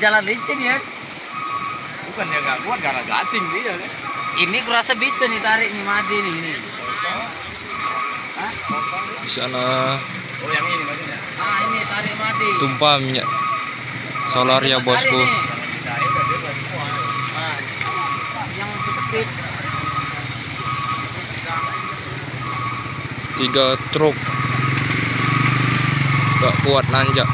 Jalan licin ya. Bukan dia nggak kuat karena gasing dia kan. Ini kurasa bisa nih tarik nih mati nih ini. Di sana Oh yang ini maksudnya. Ah ini tarik mati. tumpah minyak solar ya bosku. Ah, yang cepet. Tiga truk. Gak kuat nanjak.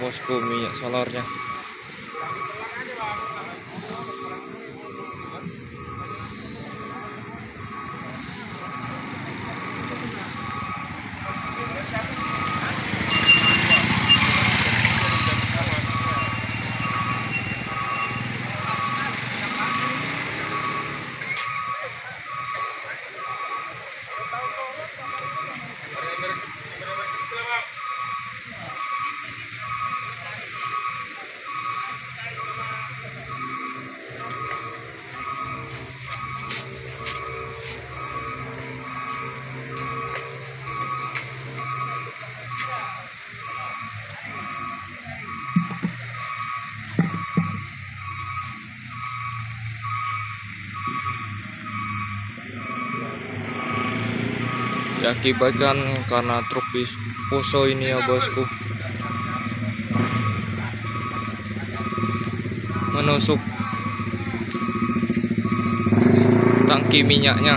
Bosku minyak solarnya. Diakibatkan karena truk bis Poso ini ya bosku. Menusuk tangki minyaknya.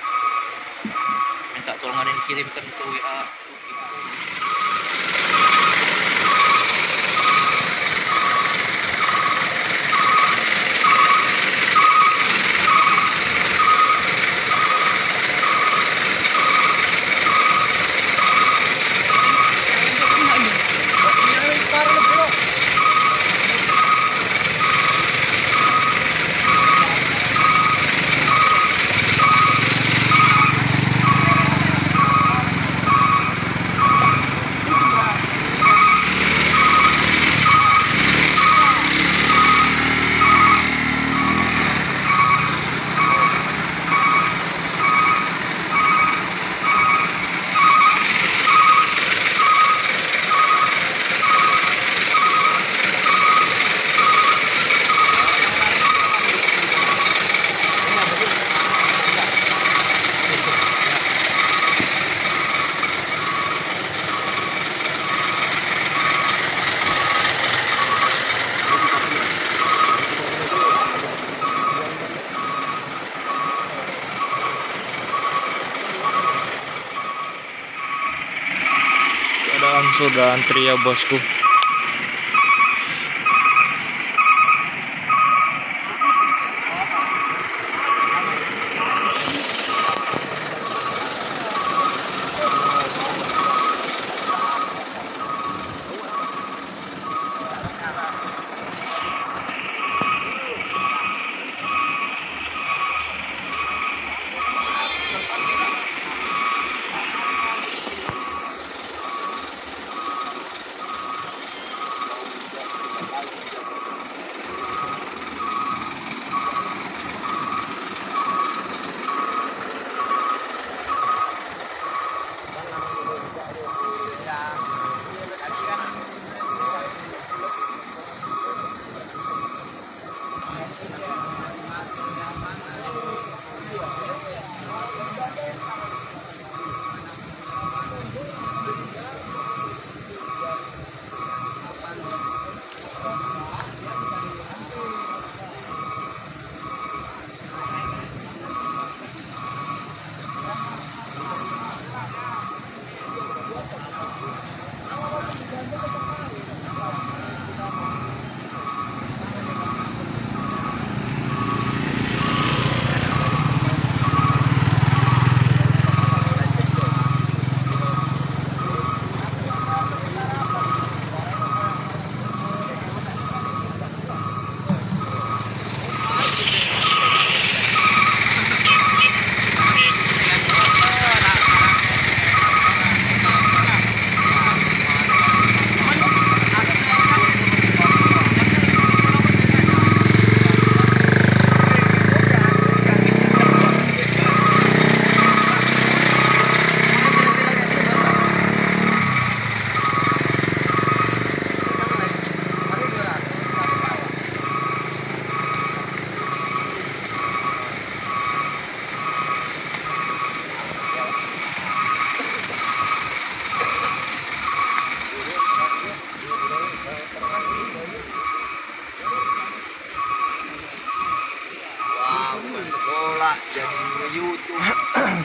Minta tolong ada yang dikirimkan ke WA. Sudah antri ya bosku.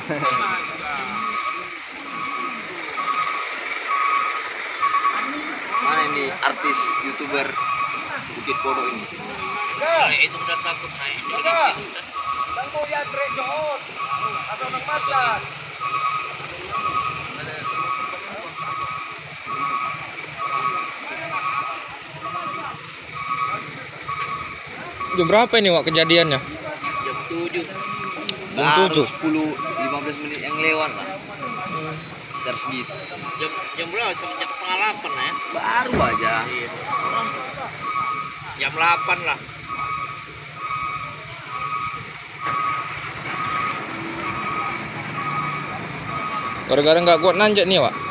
Mana ini artis youtuber Bukit Kodo ini? Nah, itu udah takut naik. Jam berapa ini Wak kejadiannya? Jam 7 Jam Baru 7. 10 15 menit yang lewat lah. Sekitar segitu. Jam jam berapa? Jam jam setengah 8 ya? Baru aja. Iya. Jam 8 lah. Gara-gara nggak kuat nanjak nih Wak.